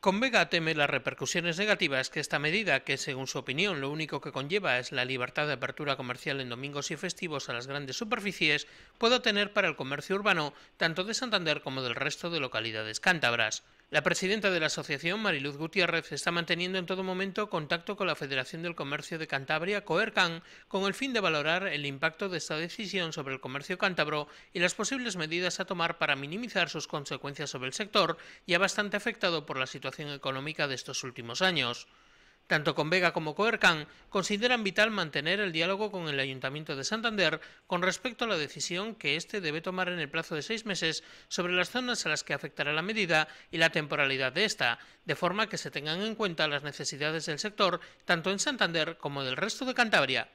Convega teme las repercusiones negativas que esta medida, que según su opinión lo único que conlleva es la libertad de apertura comercial en domingos y festivos a las grandes superficies, pueda tener para el comercio urbano tanto de Santander como del resto de localidades cántabras. La presidenta de la asociación, Mariluz Gutiérrez, está manteniendo en todo momento contacto con la Federación del Comercio de Cantabria, COERCAN, con el fin de valorar el impacto de esta decisión sobre el comercio cántabro y las posibles medidas a tomar para minimizar sus consecuencias sobre el sector, ya bastante afectado por la situación económica de estos últimos años. Tanto Convega como Coercan consideran vital mantener el diálogo con el Ayuntamiento de Santander con respecto a la decisión que éste debe tomar en el plazo de seis meses sobre las zonas a las que afectará la medida y la temporalidad de esta, de forma que se tengan en cuenta las necesidades del sector tanto en Santander como del resto de Cantabria.